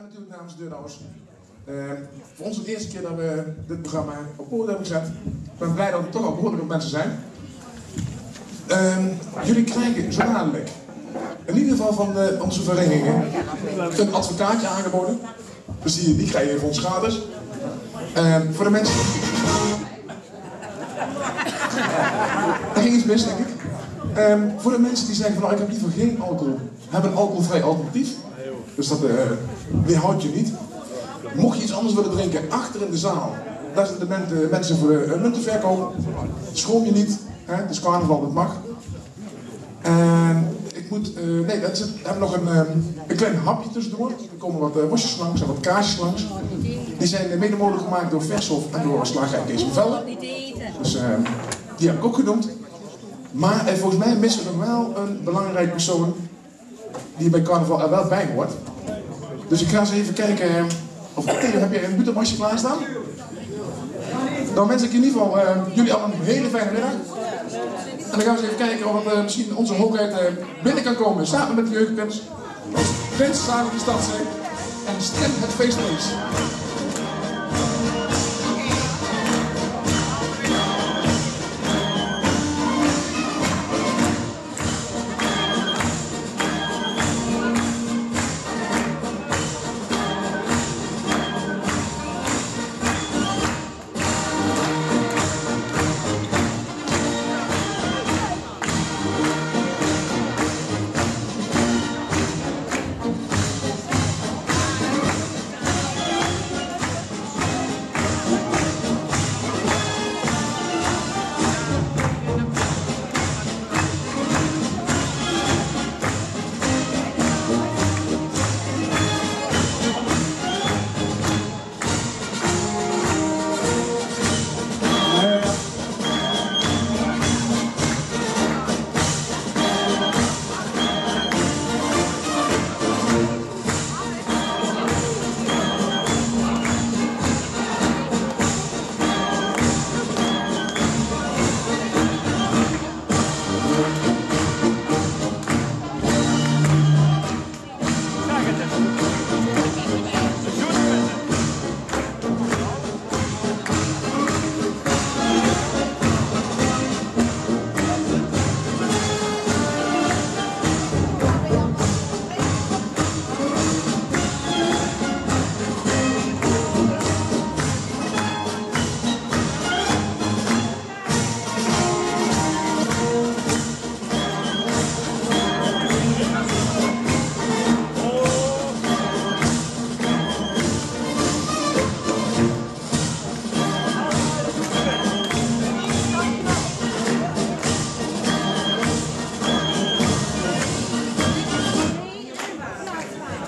En natuurlijk namens de Deurno's. Uh, voor ons de eerste keer dat we dit programma op poort hebben gezet. Ik ben blij dat er toch al behoorlijk mensen zijn. Uh, jullie krijgen zo dadelijk, in ieder geval van de, onze verenigingen, een advocaatje aangeboden. Dus die, die krijg je voor ons gratis. Voor de mensen... Er ging iets mis, denk ik. Um, voor de mensen die zeggen van nou, ik heb liever geen alcohol, hebben een alcoholvrij alternatief. Dus dat uh, weerhoudt je niet. Mocht je iets anders willen drinken, achter in de zaal, daar zitten de mensen voor de uh, muntenverkoop. Schroom je niet, hè? het is carnaval, dat mag. En ik moet, uh, nee, dat we hebben nog een, um, een klein hapje tussendoor. Er komen wat worstjes langs en wat kaasjes langs. Die zijn mede mogelijk gemaakt door Vershof en door Slagerij Kees van Velden. Dus uh, die heb ik ook genoemd. Maar eh, volgens mij missen we nog wel een belangrijk persoon die bij carnaval er wel bij hoort. Dus ik ga eens even kijken. Of heb je een butermasje klaarstaan? Dan wens ik in ieder geval uh, jullie allemaal een hele fijne middag. En dan gaan we eens even kijken of uh, misschien onze hoogheid uh, binnen kan komen. Samen met de jeugdprins. Prins samen de stad zijn. En stem het feestfeest.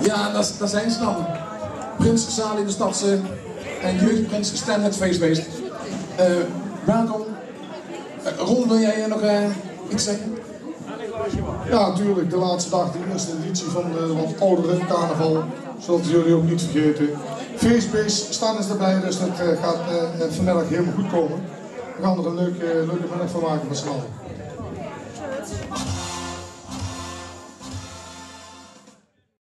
Ja, daar zijn ze dan. Prins de stad en jeugdprins Stan het feestbeest. Uh, welkom. Uh, Ron, wil jij nog iets zeggen? Ja, natuurlijk. De laatste dag, de eerste editie van de wat oudere carnaval. Zodat jullie ook niet vergeten. Feestbeest, Stan is erbij, dus dat gaat vanmiddag helemaal goed komen. We gaan er een leuke, leuke middag van maken met z'n.